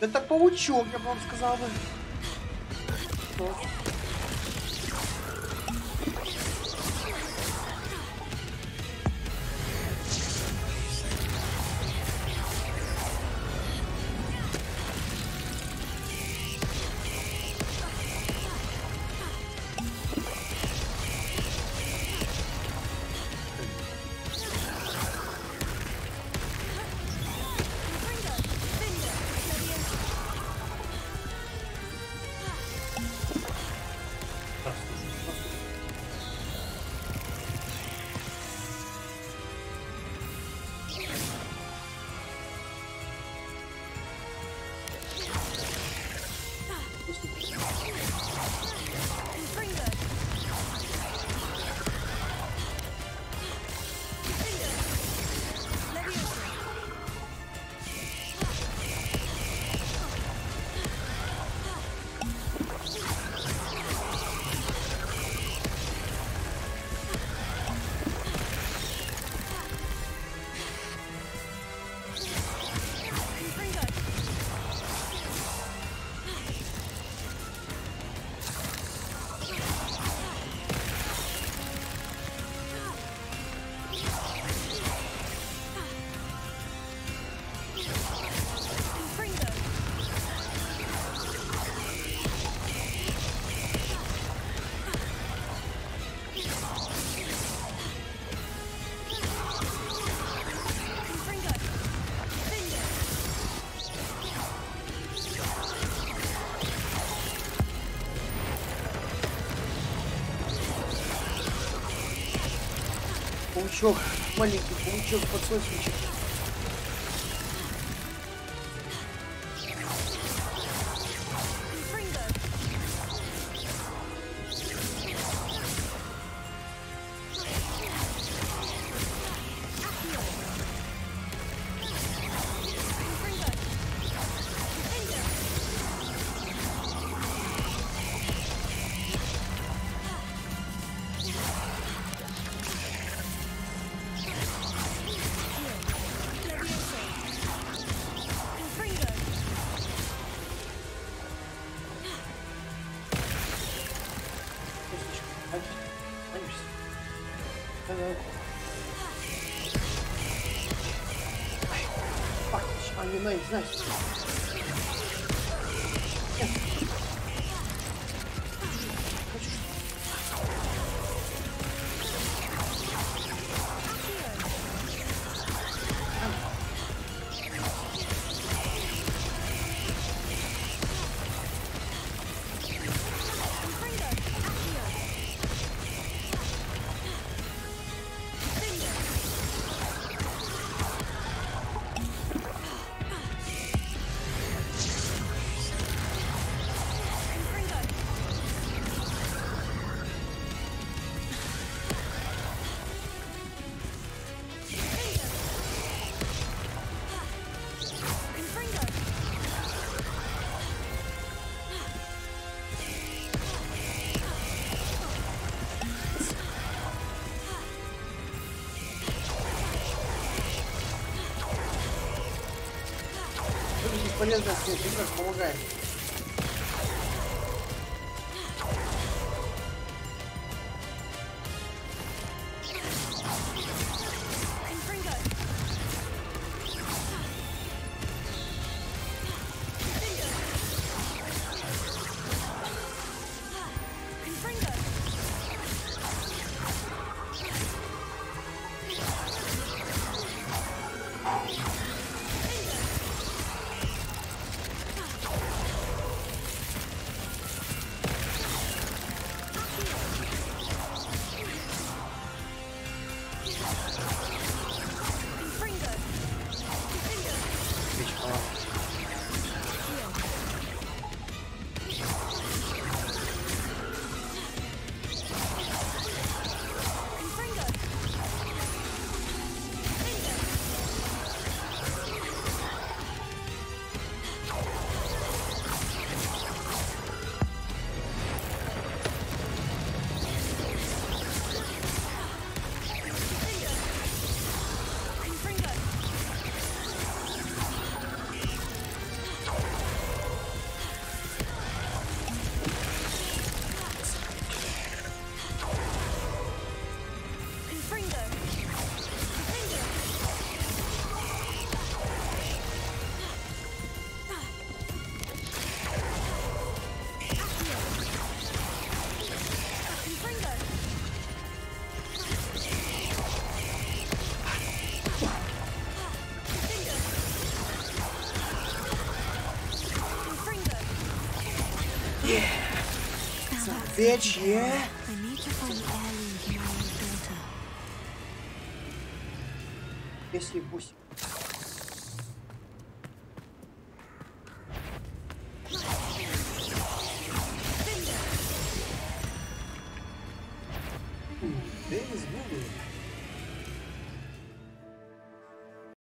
Это паучок, я бы вам сказал бы. Bring them. Паучок, маленький паучок, подсосничек. Hello. Fuck, on your knees, no. Как помогает. Oh. Old daughter. Если пусть.